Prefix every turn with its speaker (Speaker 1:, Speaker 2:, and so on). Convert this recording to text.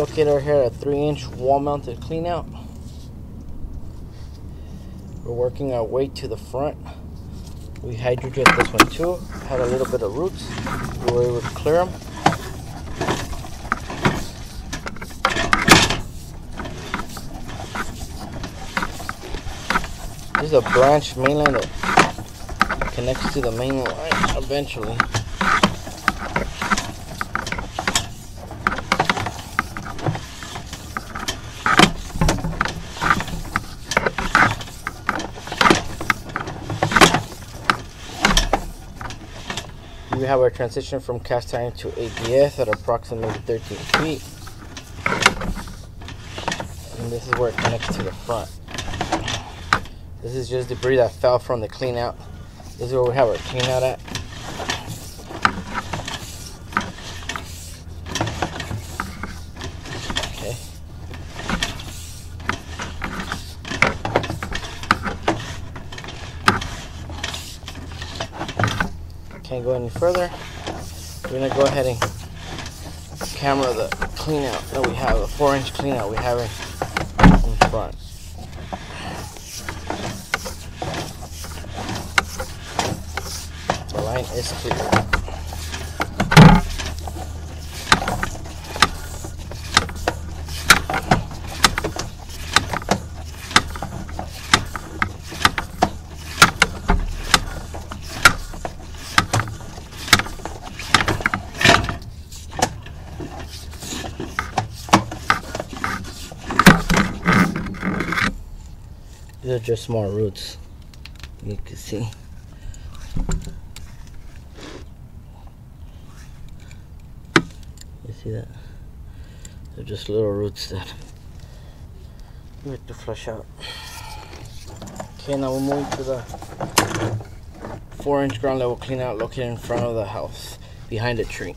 Speaker 1: located here at 3 inch wall mounted clean out. We're working our way to the front. We hydrojet this one too. Had a little bit of roots. We were able to clear them. This is a branch mainline that connects to the main line eventually. We have our transition from cast iron to ABS at approximately 13 feet. And this is where it connects to the front. This is just debris that fell from the clean out. This is where we have our clean out at. Okay. Can't go any further. We're gonna go ahead and camera the clean out that we have, a four inch clean out we have in, in front. The line is clear. These are just small roots. You can see. You see that? They're just little roots that we have to flush out. Okay, now we're moving to the four inch ground level clean out located in front of the house behind a tree.